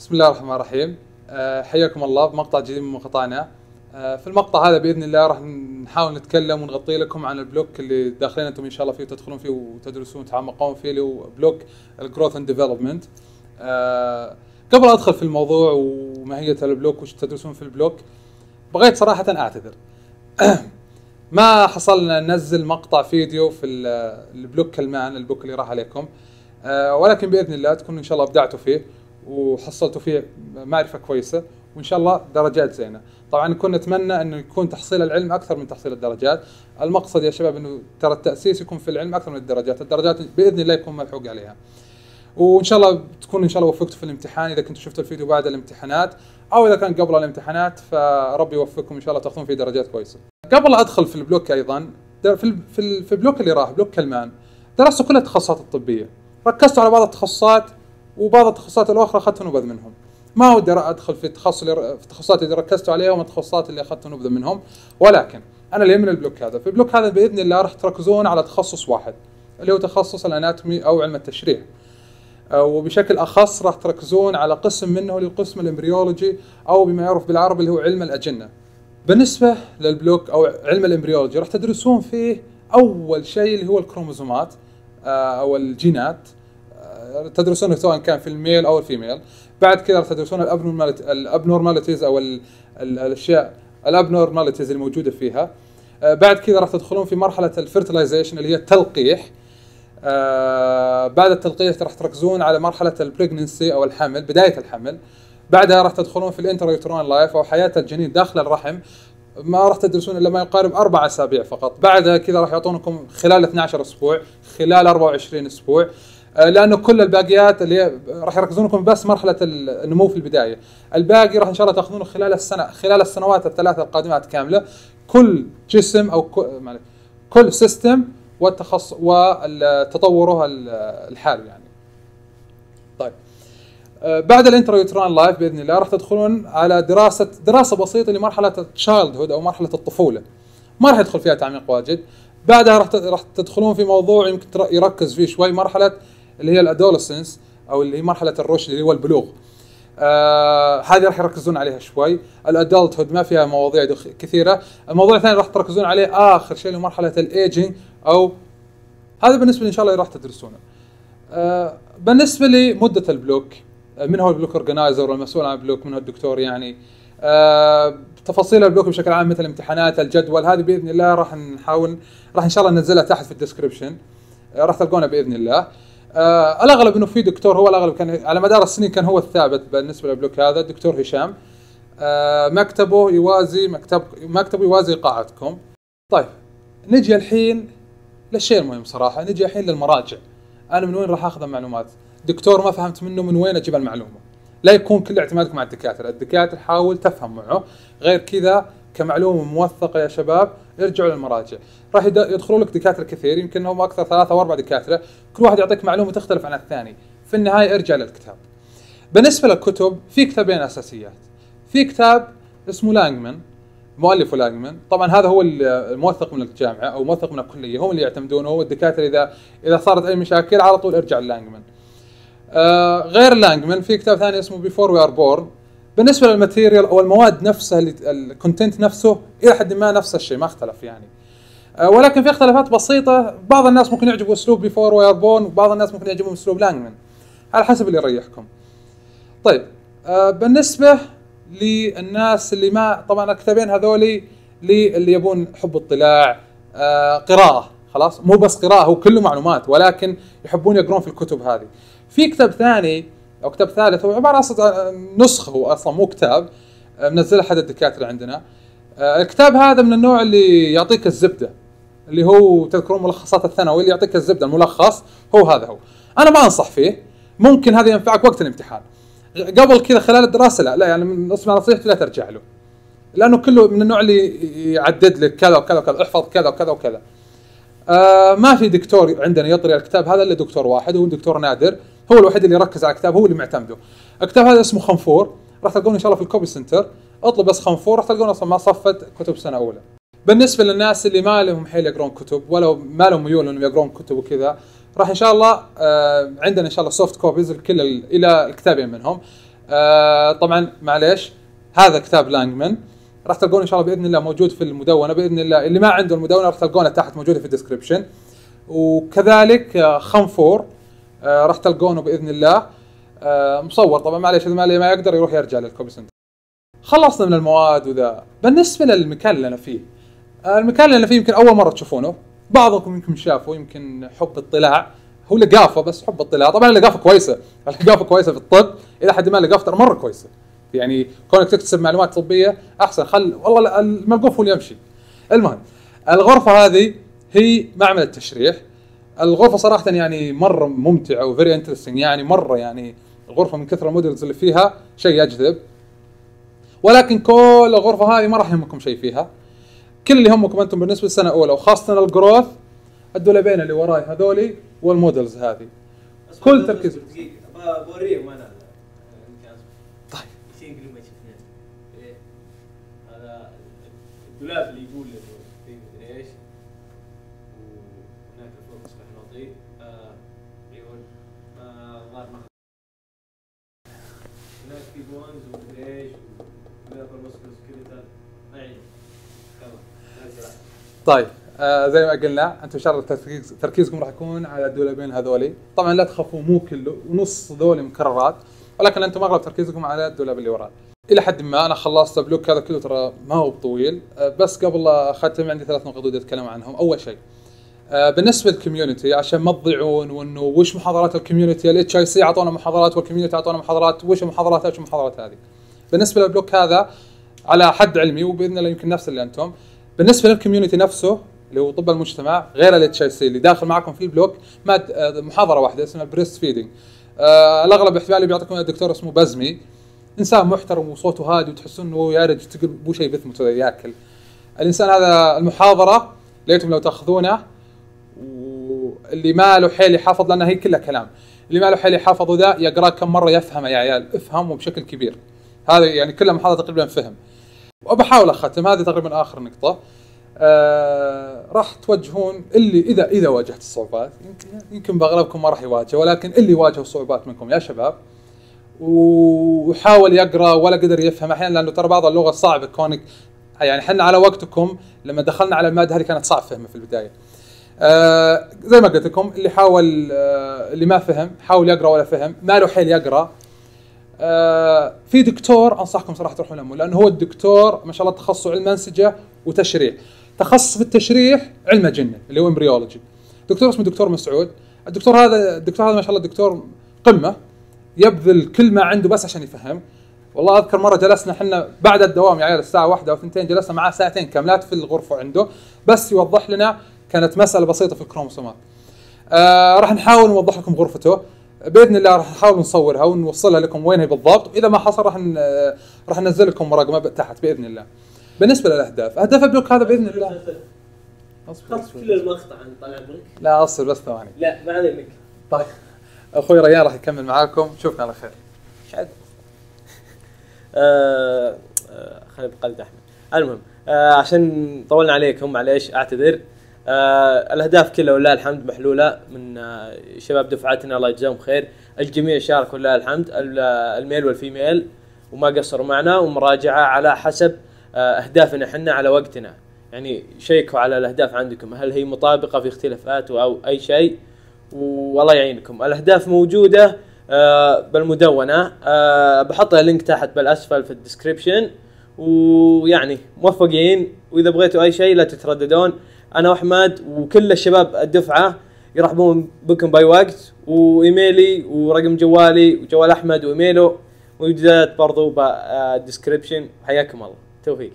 بسم الله الرحمن الرحيم. أه حياكم الله بمقطع جديد من مقاطعنا. أه في المقطع هذا بإذن الله راح نحاول نتكلم ونغطي لكم عن ال block اللي داخلين أنتم إن شاء الله فيه وتدخلون فيه وتدرسون وتتعمقون فيه اللي هو block ال growth and development قبل أدخل في الموضوع وماهية ال block وش تدرسون في ال block بغيت صراحة أعتذر. ما حصلنا ننزل مقطع فيديو في ال block كلمان ال block اللي راح عليكم. أه ولكن بإذن الله تكونوا إن شاء الله أبدعتوا فيه. وحصلتوا فيه معرفة كويسة وإن شاء الله درجات زينة. طبعا كنا نتمنى إنه يكون تحصيل العلم أكثر من تحصيل الدرجات. المقصد يا شباب إنه ترى التأسيس يكون في العلم أكثر من الدرجات. الدرجات بإذن الله يكون ملحوق عليها. وإن شاء الله تكون إن شاء الله وفقتوا في الامتحان. إذا كنتوا شفتوا الفيديو بعد الامتحانات أو إذا كان قبل الامتحانات فربي يوفقكم إن شاء الله تأخذون فيه درجات كويسة. قبل أدخل في البلوك أيضا في في ال block اللي راح block كلمان درست كل التخصصات الطبية. ركزت على بعض التخصصات وبعض التخصصات الأخرى اخذت نبذ منهم. ما ودي أدخل في التخصص اللي في التخصصات اللي ركزت عليها وما التخصصات اللي اخذت نبذه منهم. ولكن أنا اللي من ال block هذا في ال block هذا بإذن الله راح تركزون على تخصص واحد اللي هو تخصص ال anatomy أو علم التشريح. وبشكل أخص راح تركزون على قسم منه اللي قسم ال embryology أو بما يعرف بالعربي اللي هو علم الأجنة. بالنسبة لل block أو علم ال embryology راح تدرسون فيه أول شيء اللي هو الكروموزومات أو الجينات. تدرسونه سواء كان في ال male أو ال female بعد كذا تدرسون ال abnormalities أو ال ال الاشياء ال abnormalities الموجودة فيها. بعد كذا راح تدخلون في مرحلة ال fertilization اللي هي التلقيح. بعد التلقيح راح تركزون على مرحلة ال pregnancy أو الحمل بداية الحمل. بعدها راح تدخلون في ال intrauterine life أو حياة الجنين داخل الرحم. ما راح تدرسون إلا ما يقارب أربع أسابيع فقط. بعدها كذا راح يعطونكم خلال 12 أسبوع خلال 24 أسبوع. لأنه كل الباقيات اللي راح يركزون لكم بس مرحلة النمو في البداية. الباقي راح إن شاء الله تأخذونه خلال السنة خلال السنوات الثلاثة القادمات كاملة. كل جسم أو كل system والتخصص وتطوره الحالي يعني. طيب. بعد ال intrauterine life بإذن الله راح تدخلون على دراسه دراسة بسيطة لمرحلة ال childhood أو مرحلة الطفولة. ما راح يدخل فيها تعميق واجد. بعدها راح راح تدخلون في موضوع يمكن يركز فيه شوي مرحلة اللي هي ال adolescence أو اللي هي مرحلة الرشد اللي هو البلوغ. آه هذه راح يركزون عليها شوي. ال adulthood ما فيها مواضيع كثيرة. الموضوع الثاني راح تركزون عليه آخر شيء اللي مرحلة الايجنج أو هذا بالنسبة إن شاء الله راح تدرسونه. آه بالنسبة لمدة ال block من هو ال block organizer والمسؤول عن ال block من هو الدكتور يعني؟ آه تفاصيل ال block بشكل عام مثل الامتحانات الجدول هذه بإذن الله راح نحاول راح إن شاء الله ننزلها تحت في ال description آه راح تلقونها بإذن الله. آه الأغلب إنه في دكتور هو الأغلب كان على مدار السنين كان هو الثابت بالنسبة لل block هذا الدكتور هشام. آه مكتبه يوازي مكتب مكتبه يوازي قاعتكم طيب نجي الحين للشيء المهم صراحة نجي الحين للمراجع. أنا من وين راح أخذ المعلومات؟ دكتور ما فهمت منه من وين أجيب المعلومة. لا يكون كل اعتمادك مع الدكاترة. الدكاترة حاول تفهم معه. غير كذا كمعلومة موثقة يا شباب ارجعوا للمراجع. راح يدخلوا لك دكاترة كثير يمكن هم أكثر ثلاثة أو أربع دكاترة. كل واحد يعطيك معلومة تختلف عن الثاني. في النهاية ارجع للكتاب. بالنسبة للكتب في كتابين أساسيات. في كتاب اسمه Langman مؤلفه Langman طبعا هذا هو الموثق من الجامعة أو موثق من الكلية هم اللي يعتمدونه والدكاتره اذا إذا صارت أي مشاكل على طول ارجع ل Langman آه غير Langman في كتاب ثاني اسمه Before We Are Born بالنسبة لل material أو المواد نفسها اللي ال content نفسه إلى حد ما نفس الشيء ما اختلف يعني. آه ولكن في اختلافات بسيطة بعض الناس ممكن يعجبوا أسلوب Before We Are Born وبعض الناس ممكن يعجبهم أسلوب Langman على حسب اللي يريحكم. طيب آه بالنسبة للناس اللي ما طبعا الكتابين هذولي للي يبون حب اطلاع آه قراءة. خلاص؟ مو بس قراءة هو كله معلومات ولكن يحبون يقرون في الكتب هذه. في كتاب ثاني أو كتاب ثالث هو عبارة عن نسخة هو أصلا مو كتاب. منزله احد الدكاترة عندنا. الكتاب هذا من النوع اللي يعطيك الزبدة اللي هو تذكرون ملخصات الثانوي اللي يعطيك الزبدة الملخص هو هذا هو. أنا ما أنصح فيه ممكن هذا ينفعك وقت الامتحان. قبل كذا خلال الدراسة لا لا يعني اسمع نصيحتي لا ترجع له. لأنه كله من النوع اللي يعدد لك كذا وكذا وكذا احفظ كذا وكذا وكذا. آه ما في دكتور عندنا يطري الكتاب هذا إلا دكتور واحد هو دكتور نادر. هو الوحيد اللي يركز على الكتاب هو اللي معتمده. الكتاب هذا اسمه خنفور راح تلقونه إن شاء الله في ال copy center اطلب بس خنفور راح تلقونه أصلا ما صفت كتب سنه اولى بالنسبة للناس اللي ما لهم حيل يقرون كتب ولا ما لهم ميول إنهم يقرون كتب وكذا راح إن شاء الله آه عندنا إن شاء الله soft copies كلا الكتابين منهم. آه طبعا معليش هذا كتاب Langman. راح تلقونه إن شاء الله بإذن الله موجود في المدونة بإذن الله اللي ما عنده المدونة راح تلقونه تحت موجودة في ال description وكذلك آه، خنفور. راح تلقونه بإذن الله. آه مصور طبعا معليش إذا ما يقدر يروح يرجع لل copy center. خلصنا من المواد وذا. بالنسبة للمكان اللي أنا فيه آه، المكان اللي أنا فيه يمكن أول مرة تشوفونه. بعضكم يمكن شافوا يمكن حب اطلاع هو لقافة بس حب اطلاع طبعا اللقافة كويسة. اللقافة كويسة في الطب. إلى حد ما اللقافه ترى مرة كويسة. يعني كونك تكتسب معلومات طبية أحسن. خل والله الملقوف هو اللي يمشي. المهم الغرفة هذه هي معمل التشريح. الغرفة صراحة يعني مرة ممتعة و very interesting يعني مرة يعني الغرفة من كثر ال models اللي فيها شيء يجذب. ولكن كل الغرفة هذه ما راح يهمكم شيء فيها. كل اللي يهمكم أنتم بالنسبة للسنة الأولى وخاصة الجروث الدولابين اللي وراي هذولي والمودلز هذه. كل تركيز بوريهم أنا طيب. إيه؟ هذا الدولاب اللي يقول إيش طيب آه زي ما قلنا أنتم إن شاء الله تركيز تركيزكم راح يكون على الدولابين هذولي. طبعا لا تخافوا مو كله ونص ذولي مكررات ولكن أنتم أغلب تركيزكم على الدولاب اللي وراه إلى حد ما أنا خلصت block هذا كله ترى ما هو بطويل. آه بس قبل اختم عندي ثلاث نقاط ودي أتكلم عنهم. أول شيء بالنسبة لل community عشان ما تضيعون وإنه وش محاضرات ال community ال HEC أعطونا محاضرات وال community أعطونا محاضرات وش المحاضرات؟ وش المحاضرات هذه؟ بالنسبة لل block هذا على حد علمي وبإذن الله يمكن نفس اللي أنتم. بالنسبة لل community نفسه اللي هو طب المجتمع غير ال HEC اللي داخل معكم في ال block ماد آه، محاضرة واحدة اسمها breast feeding آه الأغلب احتمال بيعطيكم الدكتور اسمه بزمي. إنسان محترم وصوته هادي وتحسون إنه يا رجل بو شيء بثمته ياكل. الإنسان هذا المحاضرة ليتم لو تأخذونه واللي ما له حيل يحافظ لانها هي كلها كلام. اللي ما له حيل يحافظه ذا يقرأ كم مرة يفهمه يا عيال افهمه بشكل كبير. هذا يعني كلها محاضرة تقريبا فهم. وبحاول أختم هذه تقريبا آخر نقطة. آه راح توجهون اللي إذا إذا واجهت الصعوبات يمكن بأغلبكم ما راح يواجه ولكن اللي واجهوا الصعوبات منكم يا شباب. وحاول يقرأ ولا قدر يفهم أحيانا لأنه ترى بعض اللغة صعبة كونك يعني إحنا على وقتكم لما دخلنا على المادة هذه كانت صعب فهمها في البداية. آه زي ما قلت لكم اللي حاول آه اللي ما فهم حاول يقرأ ولا فهم ما له حيل يقرأ. آه في دكتور أنصحكم صراحة تروحون لمه لأنه هو الدكتور ما شاء الله تخصصه علم انسجه وتشريح. تخصص في التشريح علم جنة اللي هو امبريولوجي دكتور اسمه دكتور مسعود. الدكتور هذا الدكتور هذا ما شاء الله دكتور قمة يبذل كل ما عنده بس عشان يفهم. والله أذكر مرة جلسنا إحنا بعد الدوام يا عيال الساعة واحدة أو ثنتين جلسنا معاه ساعتين كاملات في الغرفة عنده بس يوضح لنا كانت مسألة بسيطة في الكروموسومات. آه راح نحاول نوضح لكم غرفته. بإذن الله راح نحاول نصورها ونوصلها لكم وين هي بالضبط. وإذا ما حصل راح راح ننزل لكم مراقبه تحت بإذن الله. بالنسبة للأهداف أهداف البلوك هذا بإذن الله. خلص كل المقطع عن طال عمرك. لا أصبر بس ثواني. لا ما عليك. طيب. أخوي ريان راح يكمل معاكم. شوفنا على خير. شاد آه آه خلينا بقلد أحمد. المهم آه عشان طولنا عليكم معليش أعتذر. آه الأهداف كلها ولله الحمد محلولة من آه شباب دفعتنا الله يجزاهم خير. الجميع شارك ولله الحمد. الميل والفيميل وما قصروا معنا ومراجعة على حسب آه أهدافنا إحنا على وقتنا. يعني شيكوا على الأهداف عندكم. هل هي مطابقة في اختلافات أو أي شيء؟ والله يعينكم. الأهداف موجودة آه بالمدونة. آه بحطها link تحت بالأسفل في ال description ويعني موفقين. وإذا بغيتوا أي شيء لا تترددون. أنا وأحمد وكل الشباب الدفعة يرحبون بكم باي وقت وإيميلي ورقم جوالي وجوال أحمد وإيميله موجودات برضو بال description حياكم الله. توفيق.